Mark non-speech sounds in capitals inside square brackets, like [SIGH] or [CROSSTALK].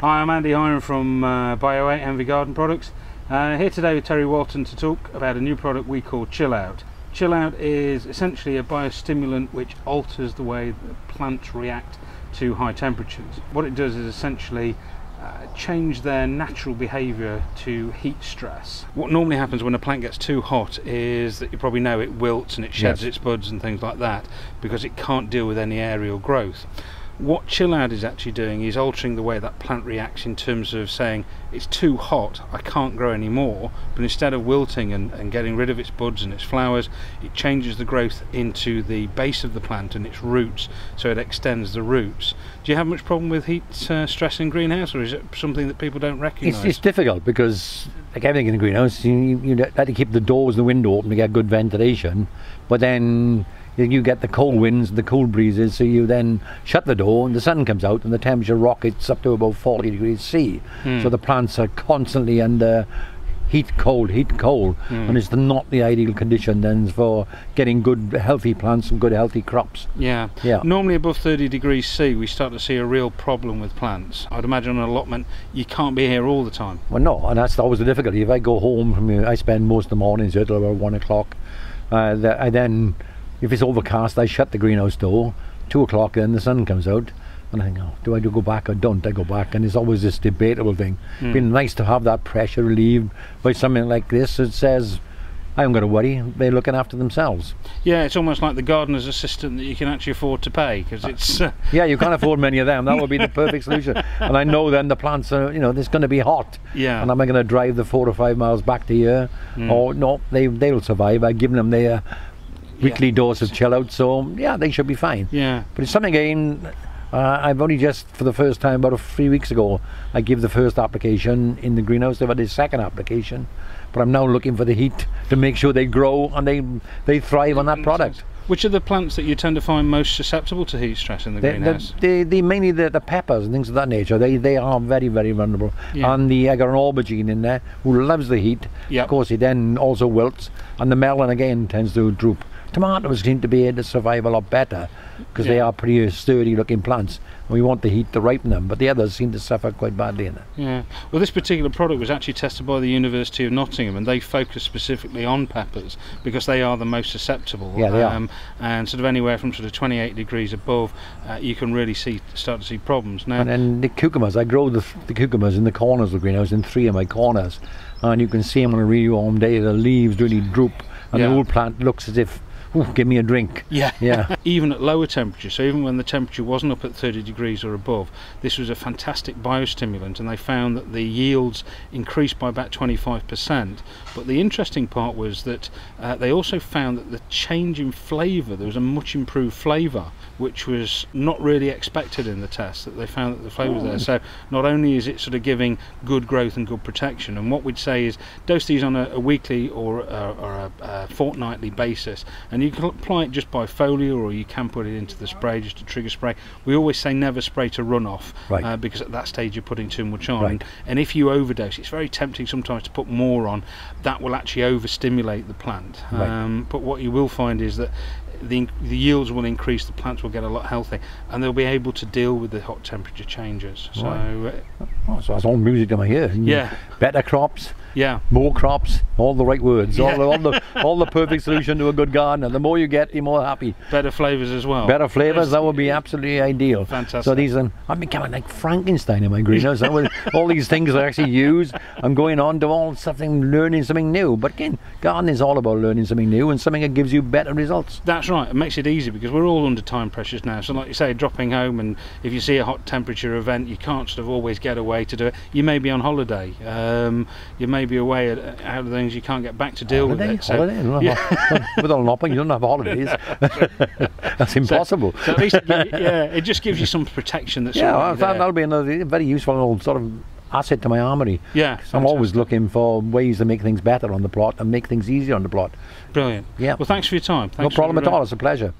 Hi, I'm Andy Hiram from uh, Bio8 Envii Garden Products. Uh, here today with Terry Walton to talk about a new product we call Chill Out. Chill Out is essentially a biostimulant which alters the way that plants react to high temperatures. What it does is essentially uh, change their natural behaviour to heat stress. What normally happens when a plant gets too hot is that you probably know it wilts and it sheds Yes. its buds and things like that because it can't deal with any aerial growth. What Chill Out is actually doing is altering the way that plant reacts in terms of saying it's too hot, I can't grow anymore, but instead of wilting and, and getting rid of its buds and its flowers, it changes the growth into the base of the plant and its roots, so it extends the roots. Do you have much problem with heat uh, stress in greenhouse, or is it something that people don't recognise? It's, it's difficult because, like everything in the greenhouse, you, you have to keep the doors and the window open to get good ventilation. But then you- get the cold winds, the cool breezes, so you then shut the door and the sun comes out and the temperature rockets up to about 40 degrees C. Hmm. So the plants are constantly under heat, cold, heat, cold. Hmm. And it's not the ideal condition then for getting good, healthy plants and good, healthy crops. Yeah. Yeah. Normally above 30 degrees C, we start to see a real problem with plants. I'd imagine on an allotment, you can't be here all the time. Well, no, and that's always the difficulty. If I go home from here, I spend most of the mornings here till about one o'clock. Uh, I then, if it's overcast, I shut the greenhouse door. Two o'clock, then the sun comes out, and I think, oh, do I do go back or don't I go back? And it's always this debatable thing. Hmm. Been nice to have that pressure relieved by something like this. It says, I haven't got to worry. They're looking after themselves. Yeah, it's almost like the gardener's assistant that you can actually afford to pay because it's. Uh, Yeah, you can't afford many of them. That would be the perfect [LAUGHS] solution. And I know then the plants are, you know, it's going to be hot. yeah. And am I going to drive the four or five miles back to here? Mm. Or no, they they'll survive. I've given them their weekly Yeah. dose of chill out, so yeah, they should be fine. Yeah. But it's something again. Uh, I've only just for the first time about three weeks ago. I give the first application in the greenhouse. They've had a second application, but I'm now looking for the heat to make sure they grow and they they thrive on that product. Which are the plants that you tend to find most susceptible to heat stress in the greenhouse? they, they mainly the, the peppers and things of that nature. They they are very very vulnerable. Yeah. And the I got an aubergine in there who loves the heat. Yep. Of course, he then also wilts, and the melon again tends to droop. Tomatoes seem to be able to survive a lot better because they are pretty sturdy looking plants. And we want the heat to ripen them, but the others seem to suffer quite badly in it. Yeah. Well, this particular product was actually tested by the University of Nottingham, and they focus specifically on peppers because they are the most susceptible. Yeah, they are. um, And sort of anywhere from sort of 28 degrees above, uh, you can really see start to see problems. Now, And then the cucumbers, I grow the, the cucumbers in the corners of the greenhouse, in three of my corners. And you can see them on a really warm day, the leaves really droop, and Yeah. the whole plant looks as if, "Ooh, give me a drink. yeah. Yeah. [LAUGHS] even at lower temperatures, so even when the temperature wasn't up at 30 degrees or above, this was a fantastic biostimulant, and they found that the yields increased by about 25%. But the interesting part was that uh, they also found that the change in flavour, there was a much improved flavour, which was not really expected in the test. That they found that the flavour was there. So not only is it sort of giving good growth and good protection, and what we'd say is dose these on a, a weekly or, a, or a, a fortnightly basis, and you can apply it just by foliar, or you can put it into the spray just to trigger spray. We always say never spray to runoff, Right. uh, because at that stage you're putting too much on. Right. And if you overdose, it's very tempting sometimes to put more on. That will actually overstimulate the plant. Right. Um, but what you will find is that the, the yields will increase, the plants will get a lot healthy, and they'll be able to deal with the hot temperature changes. So, Right. uh, Oh, so that's all music to my ear. Yeah. Better crops, yeah, more crops, all the right words, all, the, all the all the perfect solution to a good gardener. The more you get, the more happy. better flavours as well. Better flavours, that would be absolutely ideal. Fantastic. So these are, I'm becoming like Frankenstein in my greenhouse. All these things I actually use, I'm going on to all something, learning something new. But again, gardening is all about learning something new and something that gives you better results. That's right. It makes it easy because we're all under time pressures now. So, like you say, dropping home, and if you see a hot temperature event, you can't sort of always get away to do it. You may be on holiday. Um, you may be away at, out of things you can't get back to deal holiday, with it. So, holiday. yeah. [LAUGHS] With all nopping, you don't have holidays. [LAUGHS] That's impossible. so at least, it yeah, it just gives you [LAUGHS] some protection. That's yeah, already well, that, there. that'll be another very useful little sort of asset to my armory. yeah. I'm always looking for ways to make things better on the plot and make things easier on the plot. brilliant. Yeah. Well, thanks for your time. No Thanks for, problem at uh, all. It's a pleasure.